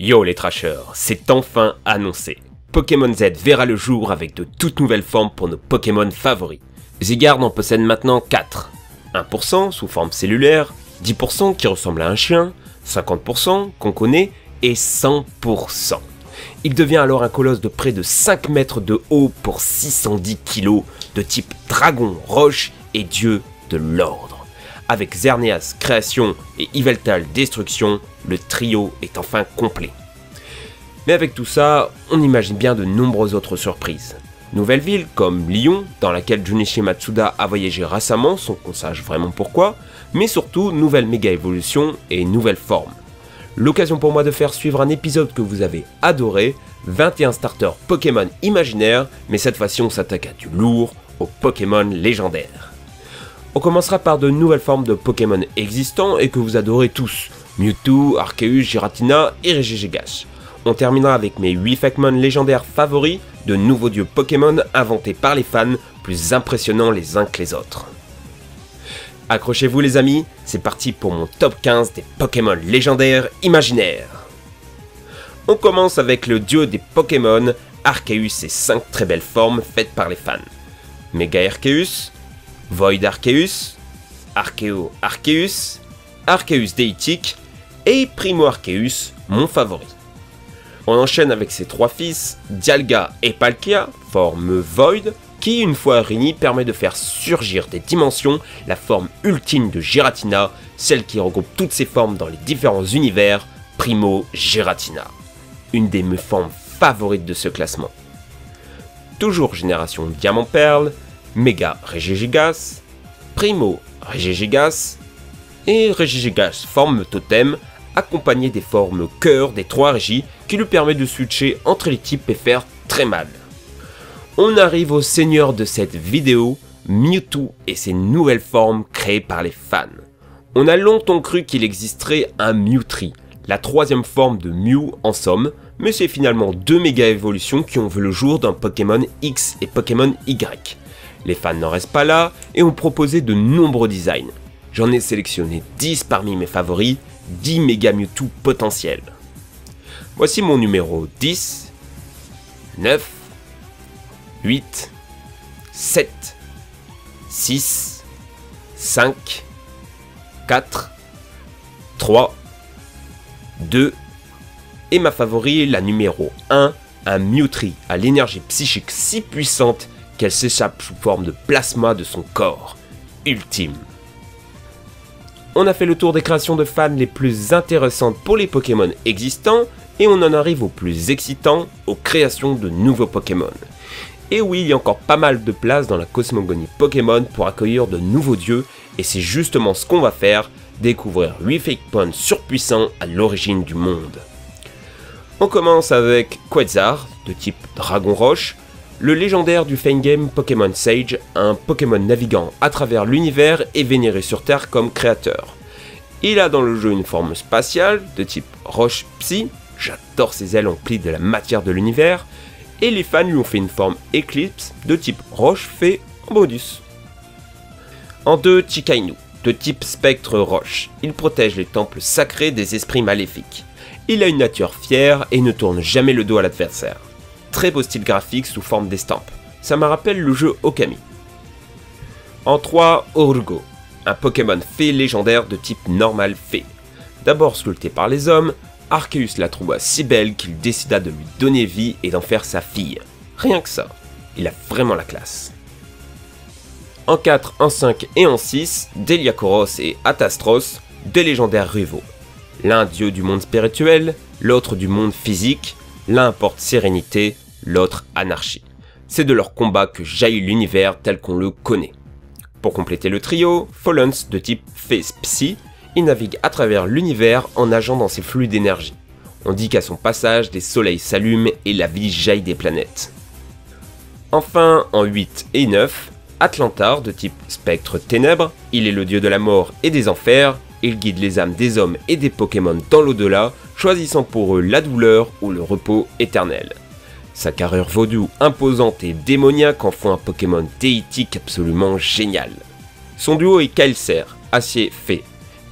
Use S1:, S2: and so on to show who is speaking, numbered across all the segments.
S1: Yo les trashers, c'est enfin annoncé. Pokémon Z verra le jour avec de toutes nouvelles formes pour nos Pokémon favoris. Zygarde en possède maintenant 4. 1% sous forme cellulaire, 10% qui ressemble à un chien, 50% qu'on connaît et 100%. Il devient alors un colosse de près de 5 mètres de haut pour 610 kg de type dragon, roche et dieu de l'ordre. Avec Xerneas création et Yveltal destruction, le trio est enfin complet. Mais avec tout ça, on imagine bien de nombreuses autres surprises. Nouvelles villes comme Lyon, dans laquelle Junichi Matsuda a voyagé récemment sans qu'on sache vraiment pourquoi, mais surtout nouvelles méga évolutions et nouvelles formes. L'occasion pour moi de faire suivre un épisode que vous avez adoré, 21 starters Pokémon imaginaires, mais cette fois-ci on s'attaque à du lourd, aux Pokémon légendaires. On commencera par de nouvelles formes de Pokémon existants et que vous adorez tous, Mewtwo, Arceus, Giratina et Regigigas. On terminera avec mes 8 Fakemon légendaires favoris, de nouveaux dieux Pokémon inventés par les fans, plus impressionnants les uns que les autres. Accrochez-vous les amis, c'est parti pour mon top 15 des Pokémon légendaires imaginaires. On commence avec le dieu des Pokémon, Arceus et 5 très belles formes faites par les fans. Mega Arceus, Void Arceus, Archeo Arceus, Arceus Déitique et Primo Arceus, mon favori. On enchaîne avec ses trois fils, Dialga et Palkia, forme Void, qui, une fois réunis, permet de faire surgir des dimensions la forme ultime de Giratina, celle qui regroupe toutes ses formes dans les différents univers, Primo Giratina. Une des mes formes favorites de ce classement. Toujours génération Diamant Perle, Mega Regigigas, Primo Regigigas et Regigigas forme totem accompagné des formes cœur des trois régis qui lui permet de switcher entre les types et faire très mal. On arrive au seigneur de cette vidéo, Mewtwo et ses nouvelles formes créées par les fans. On a longtemps cru qu'il existerait un Mewtri, la troisième forme de Mew en somme, mais c'est finalement deux méga évolutions qui ont vu le jour d'un Pokémon X et Pokémon Y. Les fans n'en restent pas là et ont proposé de nombreux designs. J'en ai sélectionné 10 parmi mes favoris, 10 méga Mewtwo potentiels. Voici mon numéro 10, 9, 8, 7, 6, 5, 4, 3, 2, et ma favori, la numéro 1, un Mewtri à l'énergie psychique si puissante qu'elle s'échappe sous forme de plasma de son corps. Ultime. On a fait le tour des créations de fans les plus intéressantes pour les Pokémon existants, et on en arrive aux plus excitants, aux créations de nouveaux Pokémon. Et oui, il y a encore pas mal de place dans la cosmogonie Pokémon pour accueillir de nouveaux dieux, et c'est justement ce qu'on va faire, découvrir 8 Fakemon surpuissants à l'origine du monde. On commence avec Quetzar, de type Dragon Roche, le légendaire du game Pokémon Sage, un Pokémon naviguant à travers l'univers et vénéré sur Terre comme créateur. Il a dans le jeu une forme spatiale de type Roche Psy, j'adore ses ailes emplies de la matière de l'univers, et les fans lui ont fait une forme Eclipse de type Roche Fée en bonus. En deux, Chikainu, de type Spectre Roche. Il protège les temples sacrés des esprits maléfiques. Il a une nature fière et ne tourne jamais le dos à l'adversaire. Très beau style graphique sous forme d'estampes. Ça me rappelle le jeu Okami. En 3, Urgo, un Pokémon fée légendaire de type normal fée. D'abord sculpté par les hommes, Arceus la trouva si belle qu'il décida de lui donner vie et d'en faire sa fille. Rien que ça, il a vraiment la classe. En 4, en 5 et en 6, Deliakoros et Atastros, deux légendaires rivaux. L'un dieu du monde spirituel, l'autre du monde physique, l'un apporte sérénité, l'autre anarchie. C'est de leur combat que jaillit l'univers tel qu'on le connaît. Pour compléter le trio, Follens de type Face Psy il navigue à travers l'univers en nageant dans ses flux d'énergie. On dit qu'à son passage, des soleils s'allument et la vie jaillit des planètes. Enfin, en 8 et 9, Atlantar, de type spectre ténèbres, il est le dieu de la mort et des enfers, il guide les âmes des hommes et des Pokémon dans l'au-delà, choisissant pour eux la douleur ou le repos éternel. Sa carrure vaudou imposante et démoniaque en font un Pokémon théitique absolument génial. Son duo est Kylser, acier fée,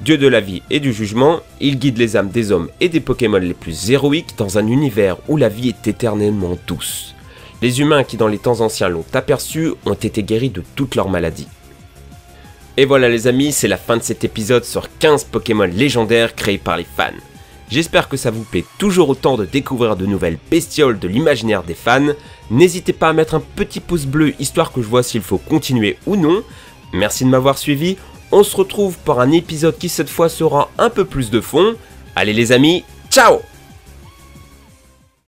S1: Dieu de la vie et du jugement, il guide les âmes des hommes et des Pokémon les plus héroïques dans un univers où la vie est éternellement douce. Les humains qui dans les temps anciens l'ont aperçu ont été guéris de toutes leurs maladies. Et voilà les amis, c'est la fin de cet épisode sur 15 Pokémon légendaires créés par les fans. J'espère que ça vous plaît toujours autant de découvrir de nouvelles bestioles de l'imaginaire des fans. N'hésitez pas à mettre un petit pouce bleu histoire que je vois s'il faut continuer ou non. Merci de m'avoir suivi, on se retrouve pour un épisode qui cette fois sera un peu plus de fond. Allez les amis, ciao